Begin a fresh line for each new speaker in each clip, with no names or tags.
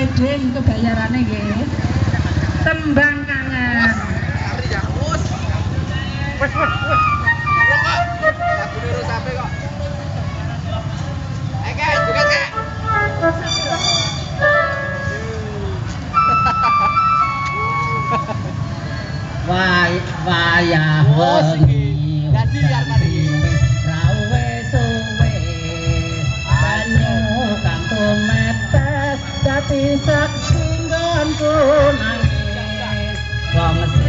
Jadi itu bayarannya gini, Tembang kangen.
Ya, wes wes wes. Lagune rusak kok. Eh, Oke, juga
kek. Wah, wah ya. ติสักด้า
นโกนายควา
ม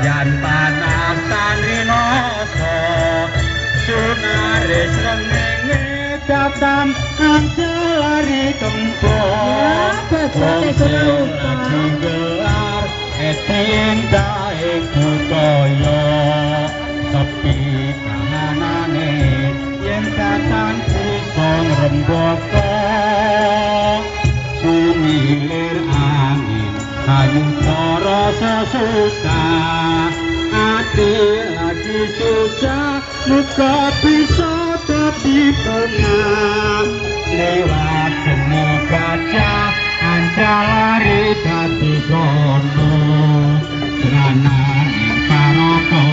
hawan nadyan panasan rinoso Sunaris rengenge datam
bajane kono lupa.
gelar etinda ing budaya Sepi kahanane yen katan kusong rembaka cara sesusah ati lagi susah muka bisa dadi tengah lewat seni gajah ancalari dadi sono Serana ing paroko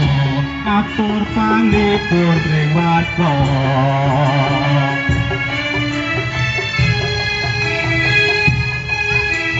atur panglipur ring warga